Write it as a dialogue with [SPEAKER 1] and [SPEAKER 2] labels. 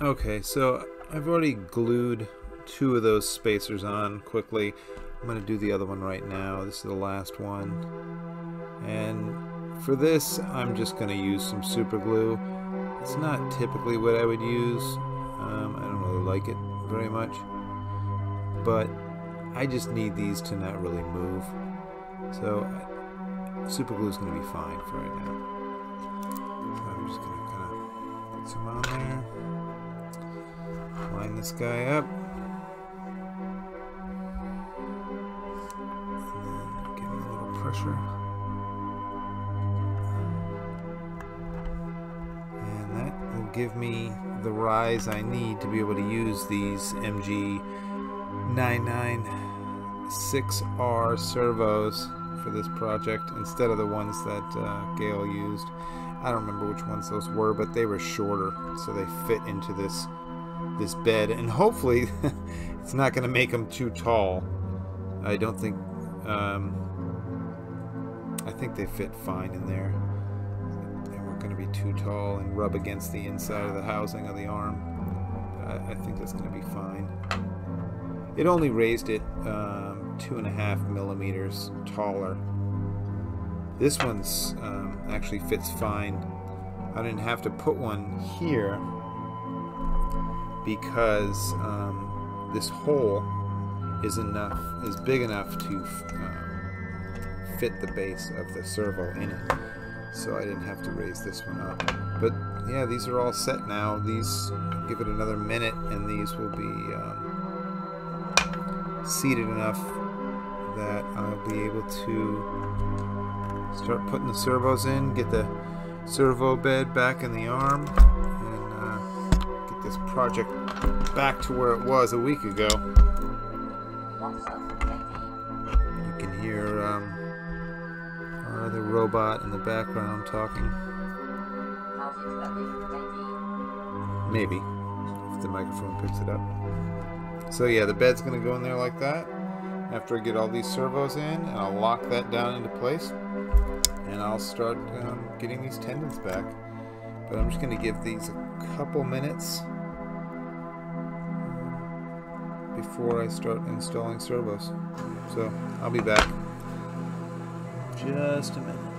[SPEAKER 1] Okay, so I've already glued two of those spacers on quickly. I'm going to do the other one right now. This is the last one. And for this, I'm just going to use some super glue. It's not typically what I would use. Um, I don't really like it very much. But I just need these to not really move. So super glue is going to be fine for right now. So I'm just going to put some on there. Line this guy up. And then give him a little pressure. And that will give me the rise I need to be able to use these MG 996R servos for this project instead of the ones that uh, Gael used. I don't remember which ones those were, but they were shorter, so they fit into this this bed, and hopefully it's not going to make them too tall. I don't think. Um, I think they fit fine in there. They weren't going to be too tall and rub against the inside of the housing of the arm. I, I think that's going to be fine. It only raised it um, two and a half millimeters taller. This one's um, actually fits fine. I didn't have to put one here because um, this hole is enough, is big enough to um, fit the base of the servo in it. So I didn't have to raise this one up. But yeah, these are all set now. These give it another minute, and these will be um, seated enough that I'll be able to start putting the servos in, get the servo bed back in the arm, and uh, get this project back to where it was a week ago. You can hear um, our other robot in the background talking. Maybe, if the microphone picks it up. So yeah, the bed's going to go in there like that after I get all these servos in and I'll lock that down into place and I'll start um, getting these tendons back. But I'm just going to give these a couple minutes before I start installing servos. So I'll be back. Just a minute.